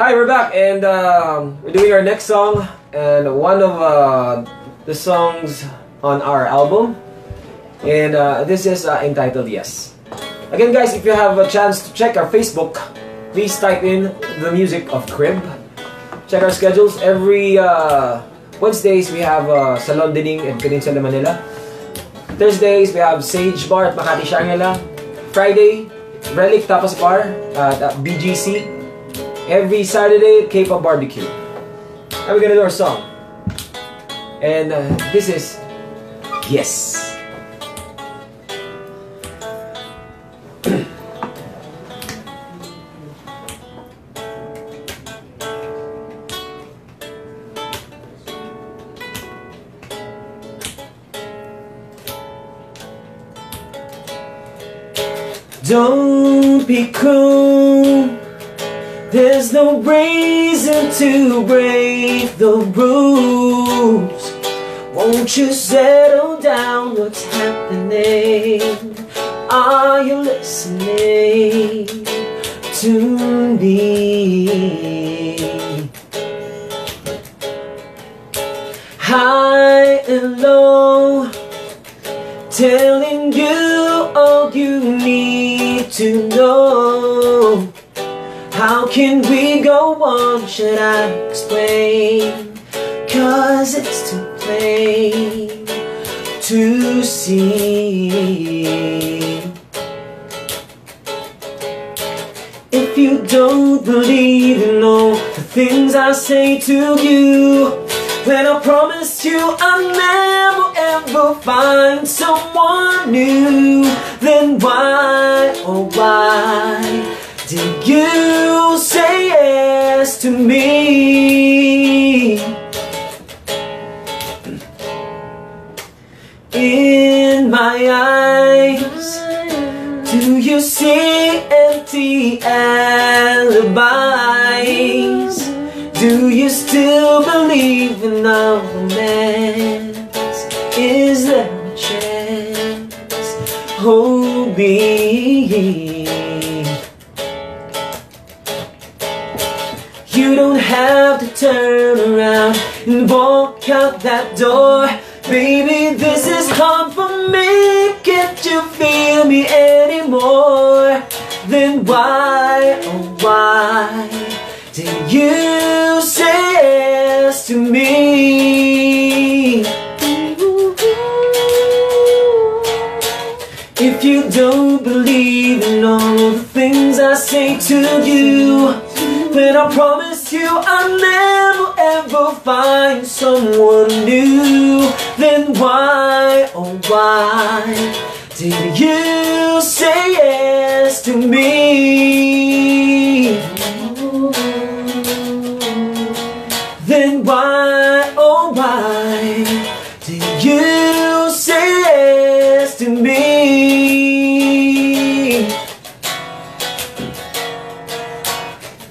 Hi, we're back, and um, we're doing our next song, and one of uh, the songs on our album, and uh, this is uh, entitled Yes. Again, guys, if you have a chance to check our Facebook, please type in the music of Crib. Check our schedules. Every uh, Wednesdays, we have uh, Salon de Ning in Peninsula, Manila. Thursdays, we have Sage Bar at Makati, Shangri-La. Friday, Relic Tapas Bar at uh, BGC. Every Saturday, K-Pop Barbecue. And we're gonna do our song. And uh, this is Yes. Don't be cruel. There's no reason to break the rules. Won't you settle down? What's happening? Are you listening to me? High and low, telling you all you need to know. How can we go on? Should I explain? Cause it's too plain to see. If you don't believe in all the things I say to you, then I promise you I'll never ever find someone new. Then why, oh why, did you say yes to me? In my eyes, do you see empty alibis? Do you still believe in our romance? Is there a chance? Hold me. You don't have to turn around and walk out that door. Baby, this is hard for me. Can't you feel me anymore? Then why, oh why, did you say yes to me? If you don't believe in all the things I say to you, then I promise you I'll never ever find someone new. Then why, oh why, did you say yes to me? Then why, oh why, did you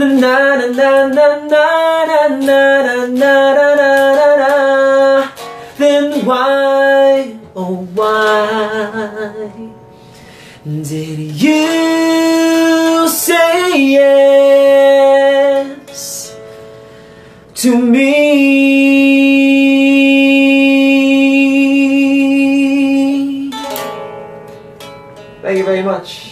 na na na na na na na na na na na Then why, oh why Did you say yes to me? Thank you very much.